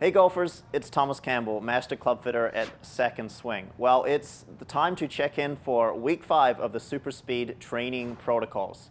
Hey golfers, it's Thomas Campbell, Master Club Fitter at Second Swing. Well, it's the time to check in for week five of the Super Speed training protocols.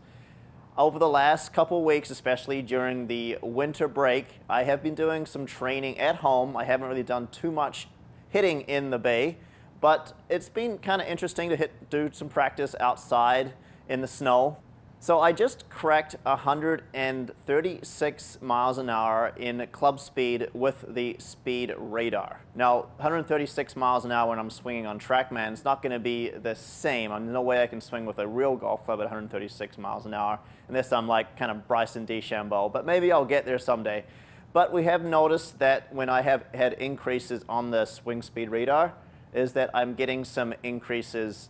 Over the last couple weeks, especially during the winter break, I have been doing some training at home. I haven't really done too much hitting in the bay, but it's been kind of interesting to hit, do some practice outside in the snow. So I just cracked 136 miles an hour in club speed with the speed radar. Now, 136 miles an hour when I'm swinging on TrackMan is not going to be the same. There's no way I can swing with a real golf club at 136 miles an hour unless I'm like kind of Bryson DeChambeau, but maybe I'll get there someday. But we have noticed that when I have had increases on the swing speed radar, is that I'm getting some increases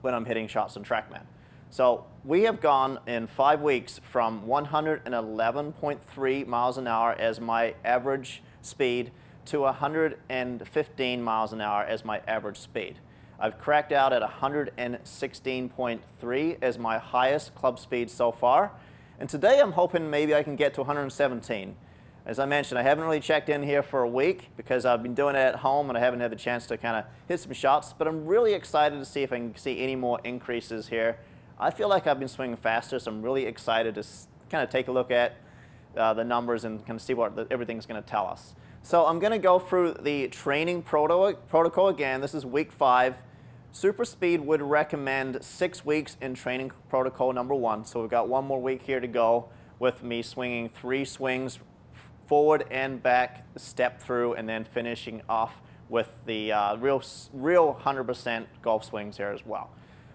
when I'm hitting shots on TrackMan. So we have gone in five weeks from 111.3 miles an hour as my average speed to 115 miles an hour as my average speed. I've cracked out at 116.3 as my highest club speed so far. And today I'm hoping maybe I can get to 117. As I mentioned, I haven't really checked in here for a week because I've been doing it at home and I haven't had the chance to kind of hit some shots, but I'm really excited to see if I can see any more increases here I feel like I've been swinging faster, so I'm really excited to kind of take a look at uh, the numbers and kind of see what the, everything's going to tell us. So I'm going to go through the training proto protocol again. This is week five. Super Speed would recommend six weeks in training protocol number one. So we've got one more week here to go with me swinging three swings forward and back, step through, and then finishing off with the uh, real, real 100% golf swings here as well.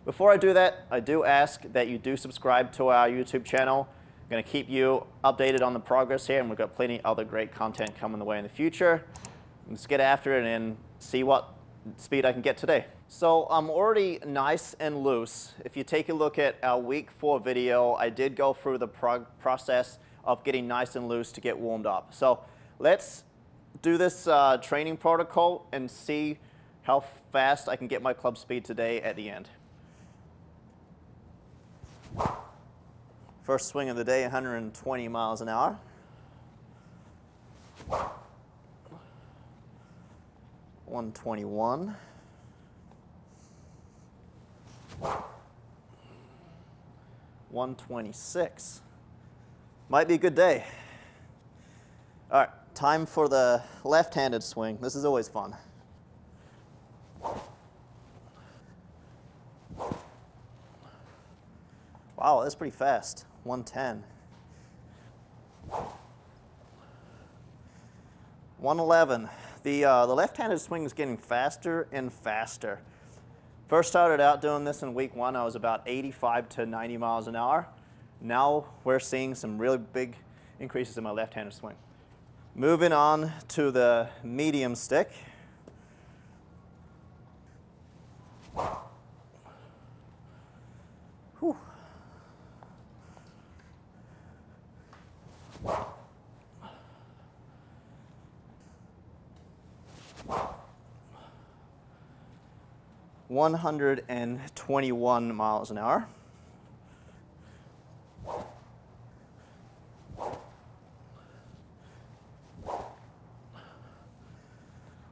Before I do that, I do ask that you do subscribe to our YouTube channel. I'm going to keep you updated on the progress here, and we've got plenty other great content coming the way in the future. Let's get after it and see what speed I can get today. So I'm already nice and loose. If you take a look at our week four video, I did go through the process of getting nice and loose to get warmed up. So let's do this uh, training protocol and see how fast I can get my club speed today at the end. First swing of the day, 120 miles an hour. One twenty-one. One twenty-six. Might be a good day. All right, time for the left-handed swing. This is always fun. Wow, that's pretty fast. 110. 111. The, uh, the left-handed swing is getting faster and faster. First started out doing this in week one, I was about 85 to 90 miles an hour. Now we're seeing some really big increases in my left-handed swing. Moving on to the medium stick. 121 miles an hour.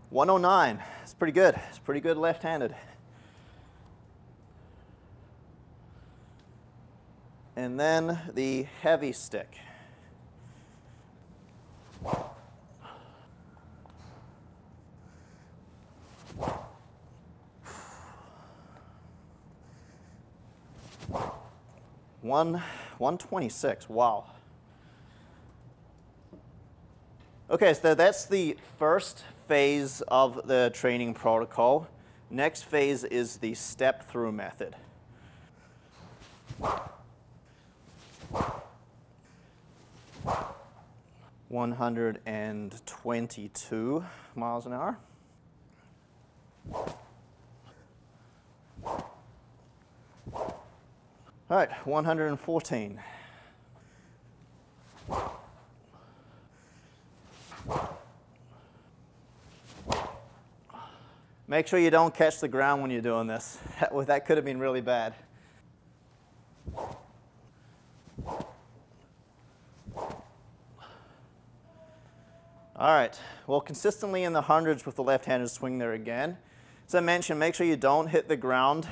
One oh nine. It's pretty good. It's pretty good left-handed. And then the heavy stick. 1, 126, wow. Okay, so that's the first phase of the training protocol. Next phase is the step-through method. One hundred and twenty-two miles an hour. All right, 114. Make sure you don't catch the ground when you're doing this. That could have been really bad. All right, well, consistently in the hundreds with the left-handed swing there again. As I mentioned, make sure you don't hit the ground.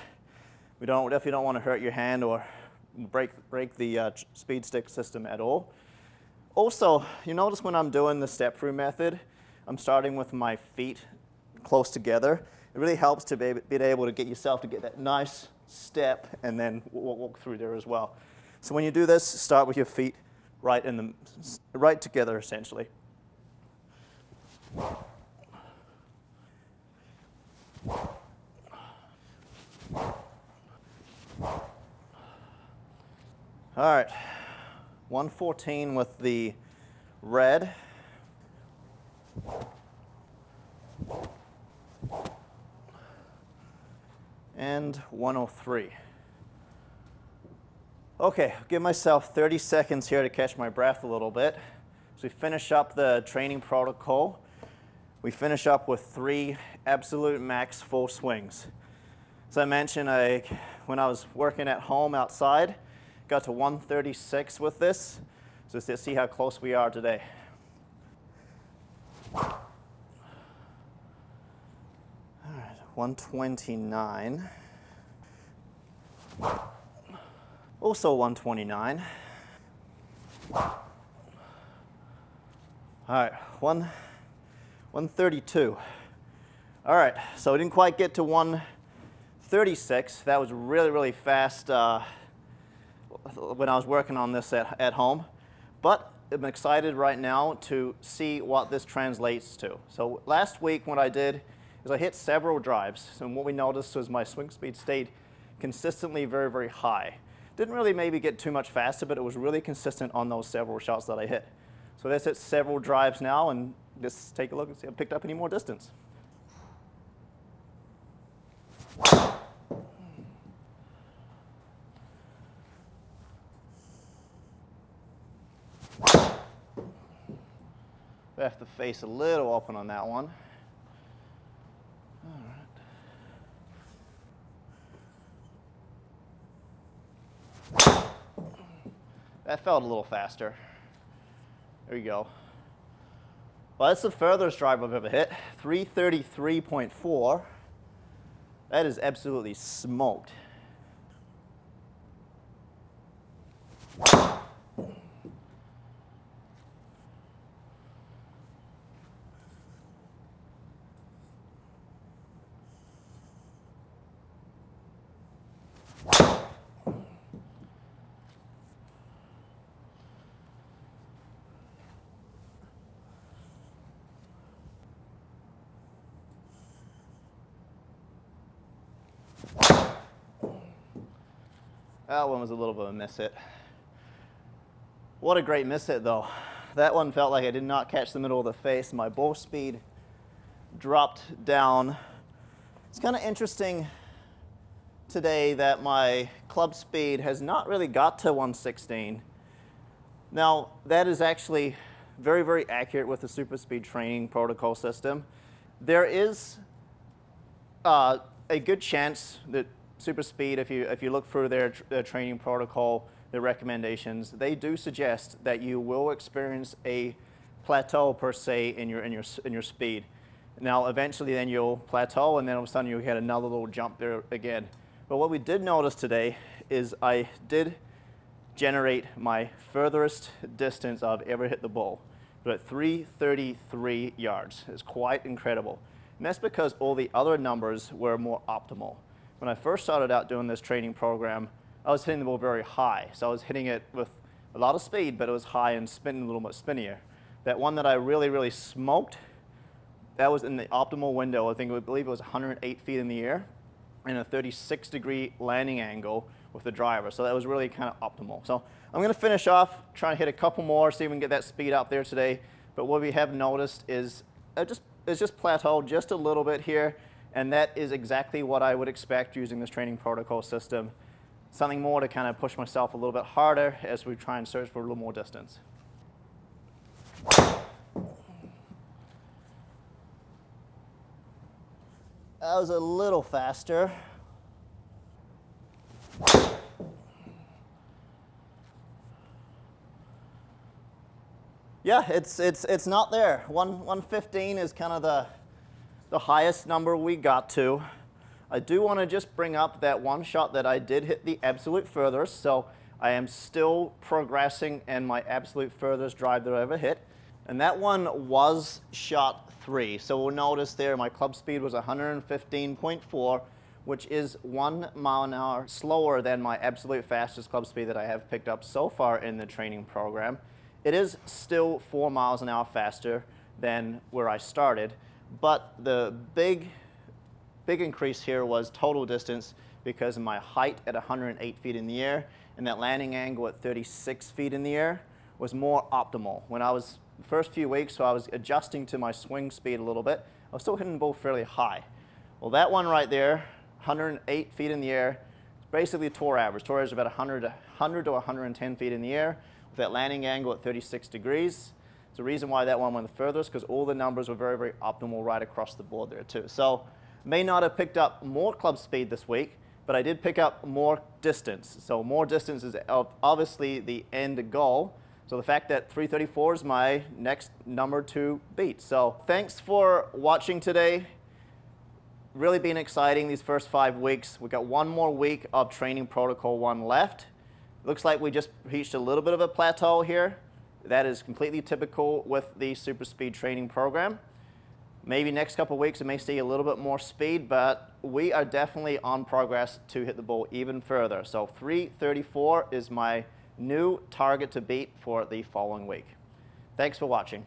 We don't, definitely don't want to hurt your hand or break, break the uh, speed stick system at all. Also, you notice when I'm doing the step through method, I'm starting with my feet close together. It really helps to be, able to get yourself to get that nice step and then walk, walk through there as well. So when you do this, start with your feet right in the right together essentially. All right, 114 with the red. And 103. Okay, give myself 30 seconds here to catch my breath a little bit. As we finish up the training protocol, we finish up with three absolute max full swings. As I mentioned, I, when I was working at home outside, got to 136 with this. So let's see how close we are today. All right, 129. Also 129. All right, one, 132. All right, so we didn't quite get to 136. That was really, really fast uh, when I was working on this at, at home. But I'm excited right now to see what this translates to. So last week what I did is I hit several drives, and what we noticed was my swing speed stayed consistently very, very high. Didn't really maybe get too much faster, but it was really consistent on those several shots that I hit. So that's hit several drives now, and let's take a look and see if I picked up any more distance. Left the face a little open on that one. That felt a little faster. There you go. Well, that's the furthest drive I've ever hit. 333.4. That is absolutely smoked. That one was a little bit of a miss hit. What a great miss hit though. That one felt like I did not catch the middle of the face. My ball speed dropped down. It's kind of interesting today that my club speed has not really got to 116. Now, that is actually very, very accurate with the super speed training protocol system. There is uh, a good chance that super speed, if you, if you look through their, their training protocol, their recommendations, they do suggest that you will experience a plateau per se in your, in your, in your speed. Now, eventually then you'll plateau and then all of a sudden you'll get another little jump there again. But what we did notice today is I did generate my furthest distance I've ever hit the ball, but at 333 yards. It's quite incredible. And that's because all the other numbers were more optimal when I first started out doing this training program, I was hitting the ball very high. So I was hitting it with a lot of speed, but it was high and spinning a little bit spinnier. That one that I really, really smoked, that was in the optimal window. I think I believe it was 108 feet in the air and a 36 degree landing angle with the driver. So that was really kind of optimal. So I'm going to finish off, trying to hit a couple more, see if we can get that speed up there today. But what we have noticed is it uh, just, it's just plateaued just a little bit here. And that is exactly what I would expect using this training protocol system. Something more to kind of push myself a little bit harder as we try and search for a little more distance. That was a little faster. Yeah, it's, it's, it's not there. One, 115 is kind of the, the highest number we got to. I do want to just bring up that one shot that I did hit the absolute furthest, so I am still progressing in my absolute furthest drive that I ever hit. And that one was shot three. So we'll notice there my club speed was 115.4, which is one mile an hour slower than my absolute fastest club speed that I have picked up so far in the training program. It is still four miles an hour faster than where I started, but the big, big increase here was total distance because of my height at 108 feet in the air and that landing angle at 36 feet in the air was more optimal. When I was the first few weeks, so I was adjusting to my swing speed a little bit, I was still hitting the ball fairly high. Well, that one right there, 108 feet in the air, basically tour average. Tour average is about 100 100 to 110 feet in the air with that landing angle at 36 degrees. It's the reason why that one went the furthest because all the numbers were very, very optimal right across the board there too. So may not have picked up more club speed this week, but I did pick up more distance. So more distance is obviously the end goal. So the fact that 334 is my next number to beat. So thanks for watching today. Really been exciting these first five weeks. We've got one more week of training protocol one left. Looks like we just reached a little bit of a plateau here. That is completely typical with the super speed training program. Maybe next couple weeks it may see a little bit more speed, but we are definitely on progress to hit the ball even further. So 334 is my new target to beat for the following week. Thanks for watching.